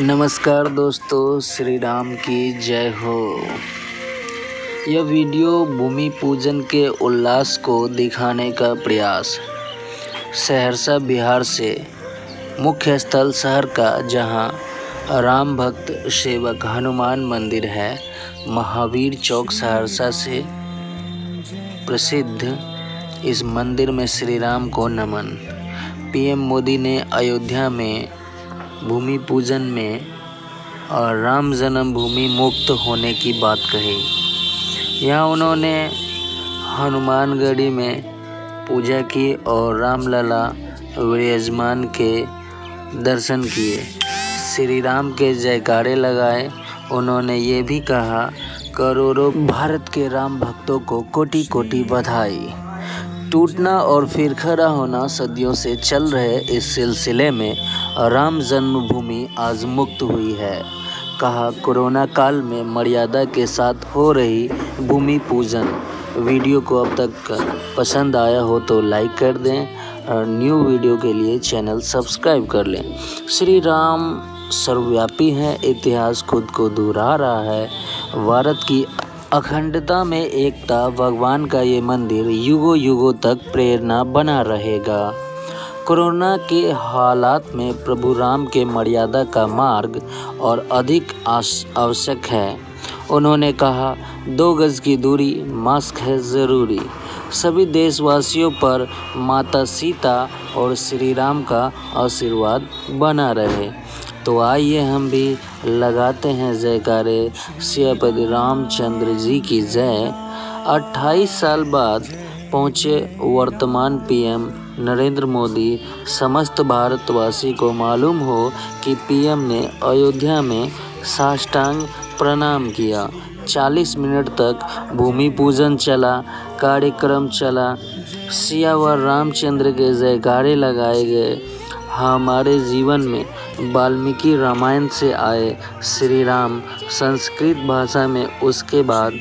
नमस्कार दोस्तों श्री राम की जय हो। यह वीडियो भूमि पूजन के उल्लास को दिखाने का प्रयास। सहरसा, बिहार से मुख्य स्थल शहर का, जहाँ राम भक्त सेवक हनुमान मंदिर है, महावीर चौक सहरसा से प्रसिद्ध। इस मंदिर में श्री राम को नमन। पीएम मोदी ने अयोध्या में भूमि पूजन में और राम जन्मभूमि मुक्त होने की बात कही। यहाँ उन्होंने हनुमानगढ़ी में पूजा की और रामलला विराजमान के दर्शन किए। श्री राम के जयकारे लगाए। उन्होंने ये भी कहा, करोड़ों भारत के राम भक्तों को कोटि कोटि बधाई। टूटना और फिर खड़ा होना सदियों से चल रहे इस सिलसिले में राम जन्मभूमि आज मुक्त हुई है। कहा, कोरोना काल में मर्यादा के साथ हो रही भूमि पूजन। वीडियो को अब तक पसंद आया हो तो लाइक कर दें और न्यू वीडियो के लिए चैनल सब्सक्राइब कर लें। श्री राम सर्वव्यापी है, इतिहास खुद को दोहरा रहा है। भारत की अखंडता में एकता भगवान का ये मंदिर युगों युगों तक प्रेरणा बना रहेगा। कोरोना के हालात में प्रभु राम के मर्यादा का मार्ग और अधिक आवश्यक है। उन्होंने कहा, दो गज की दूरी, मास्क है ज़रूरी। सभी देशवासियों पर माता सीता और श्री राम का आशीर्वाद बना रहे। तो आइए हम भी लगाते हैं। जयकारे सियापति रामचंद्र जी की जय। 28 साल बाद पहुँचे वर्तमान पीएम नरेंद्र मोदी। समस्त भारतवासी को मालूम हो कि पीएम ने अयोध्या में साष्टांग प्रणाम किया। 40 मिनट तक भूमि पूजन चला, कार्यक्रम चला। सियावर रामचंद्र के जयकारे लगाए गए। हमारे जीवन में वाल्मीकि रामायण से आए श्री राम संस्कृत भाषा में उसके बाद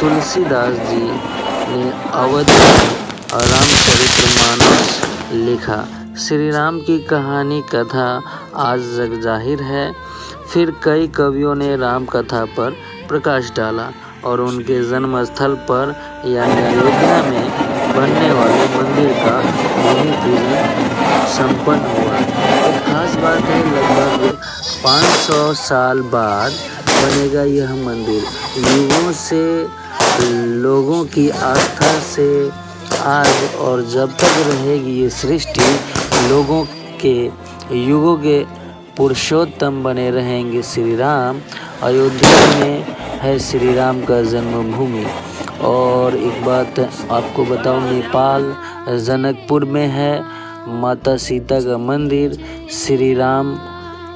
तुलसीदास जी ने अवध रामचरित्र मानस लिखा। श्री राम की कहानी कथा आज जग ज़ाहिर है। फिर कई कवियों ने राम कथा पर प्रकाश डाला और उनके जन्म स्थल पर यानी अयोध्या में बनने वाले मंदिर का भूमि पूजन संपन्न हुआ। एक खास बात है, लगभग 500 साल बाद बनेगा यह मंदिर। युगों से, लोगों की आस्था से आज और जब तक रहेगी ये सृष्टि, लोगों के युगों के पुरुषोत्तम बने रहेंगे श्री राम अयोध्या में है श्री राम का जन्मभूमि। और एक बात आपको बताऊँ, नेपाल, जनकपुर में है। माता सीता का मंदिर, श्री राम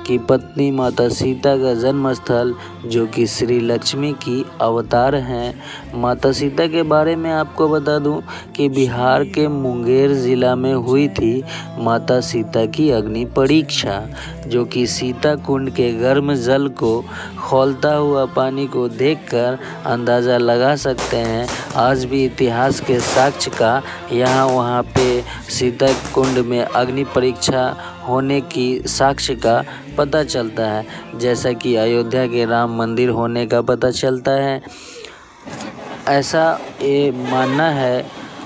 की पत्नी माता सीता का जन्म स्थल जो कि श्री लक्ष्मी की अवतार हैं। माता सीता के बारे में आपको बता दूँ कि बिहार के मुंगेर ज़िला में हुई थी माता सीता की अग्नि परीक्षा, जो कि सीता कुंड के गर्म जल को खोलता हुआ पानी को देखकर अंदाज़ा लगा सकते हैं। आज भी इतिहास के साक्ष्य का यहाँ वहाँ पे सीता कुंड में अग्नि परीक्षा होने की साक्ष्य का पता चलता है, जैसा कि अयोध्या के राम मंदिर होने का पता चलता है। ऐसा ये मानना है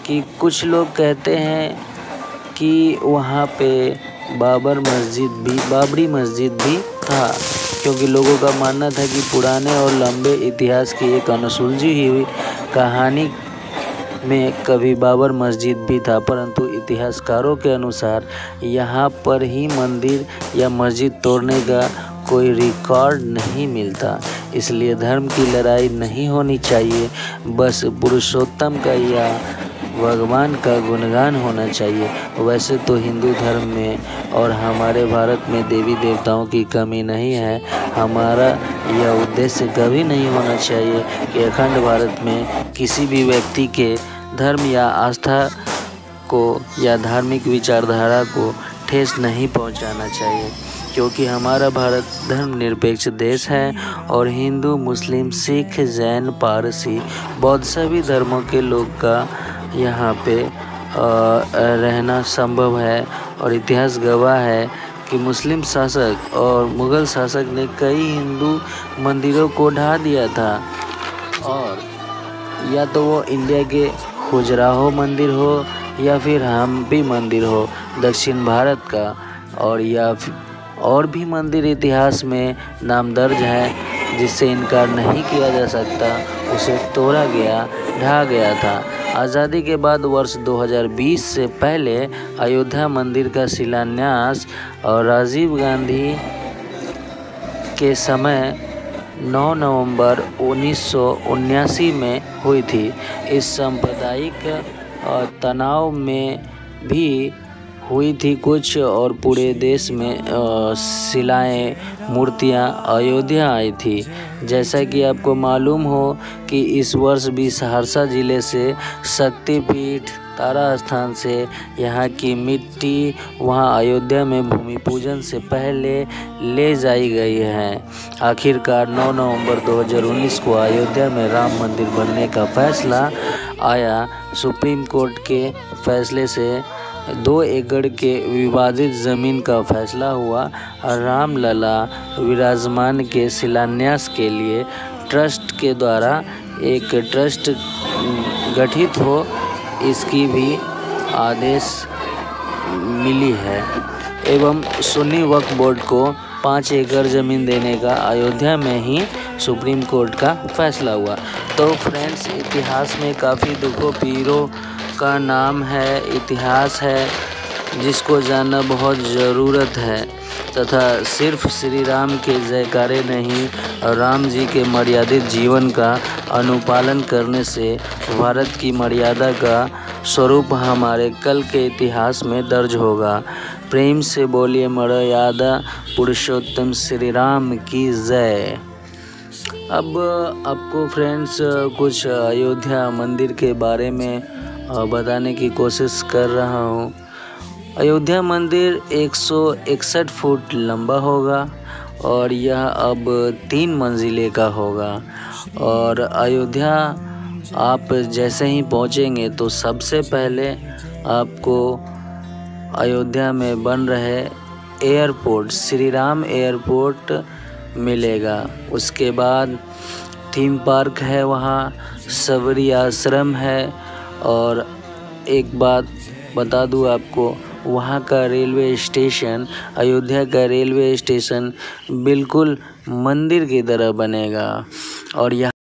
कि कुछ लोग कहते हैं कि वहाँ पे बाबर मस्जिद भी, बाबरी मस्जिद भी था, क्योंकि लोगों का मानना था कि पुराने और लंबे इतिहास की एक अनसुलझी हुई कहानी में कभी बाबर मस्जिद भी था, परंतु इतिहासकारों के अनुसार यहाँ पर ही मंदिर या मस्जिद तोड़ने का कोई रिकॉर्ड नहीं मिलता। इसलिए धर्म की लड़ाई नहीं होनी चाहिए। बस पुरुषोत्तम का या भगवान का गुणगान होना चाहिए। वैसे तो हिंदू धर्म में और हमारे भारत में देवी देवताओं की कमी नहीं है। हमारा यह उद्देश्य कभी नहीं होना चाहिए कि अखंड भारत में किसी भी व्यक्ति के धर्म या आस्था को या धार्मिक विचारधारा को ठेस नहीं पहुंचाना चाहिए, क्योंकि हमारा भारत धर्मनिरपेक्ष देश है और हिंदू, मुस्लिम, सिख, जैन, पारसी, बौद्ध सभी धर्मों के लोग का यहाँ पे रहना संभव है और इतिहास गवाह है कि मुस्लिम शासक और मुग़ल शासक ने कई हिंदू मंदिरों को ढा दिया था। और या तो वो इंडिया के खुजराहो मंदिर हो या फिर हम भी मंदिर हो, दक्षिण भारत का, और या और भी मंदिर इतिहास में नाम दर्ज है, जिससे इनकार नहीं किया जा सकता, उसे तोड़ा गया, ढहा गया था। आज़ादी के बाद वर्ष 2020 से पहले अयोध्या मंदिर का शिलान्यास और राजीव गांधी के समय 9 नवंबर उन्नीस में हुई थी। इस सांप्रदायिक तनाव में भी हुई थी कुछ और पूरे देश में शिलाएँ, मूर्तियाँ अयोध्या आई थी। जैसा कि आपको मालूम हो कि इस वर्ष भी सहरसा ज़िले से शक्तिपीठ तारा स्थान से यहाँ की मिट्टी वहाँ अयोध्या में भूमि पूजन से पहले ले जाई गई है। आखिरकार 9 नवंबर 2019 को अयोध्या में राम मंदिर बनने का फैसला आया सुप्रीम कोर्ट के फैसले से। दो एकड़ के विवादित ज़मीन का फैसला हुआ। रामलला विराजमान के शिलान्यास के लिए ट्रस्ट के द्वारा एक ट्रस्ट गठित हो, इसकी भी आदेश मिली है। एवं सुन्नी वक्फ बोर्ड को पाँच एकड़ ज़मीन देने का अयोध्या में ही सुप्रीम कोर्ट का फैसला हुआ। तो फ्रेंड्स, इतिहास में काफ़ी दुखों पीरों का नाम है, इतिहास है, जिसको जानना बहुत ज़रूरत है, तथा सिर्फ़ श्री राम के जयकारे नहीं और राम जी के मर्यादित जीवन का अनुपालन करने से भारत की मर्यादा का स्वरूप हमारे कल के इतिहास में दर्ज होगा। प्रेम से बोलिए मर्यादा पुरुषोत्तम श्री राम की जय। अब आपको फ्रेंड्स कुछ अयोध्या मंदिर के बारे में बताने की कोशिश कर रहा हूँ। अयोध्या मंदिर एक सौ इकसठ फुट लंबा होगा और यह अब तीन मंजिले का होगा। और अयोध्या आप जैसे ही पहुँचेंगे तो सबसे पहले आपको अयोध्या में बन रहे एयरपोर्ट श्री राम एयरपोर्ट मिलेगा। उसके बाद थीम पार्क है वहाँ, सबरी आश्रम है और एक बात बता दूँ आपको, वहाँ का रेलवे स्टेशन, अयोध्या का रेलवे स्टेशन बिल्कुल मंदिर की तरह बनेगा और यहाँ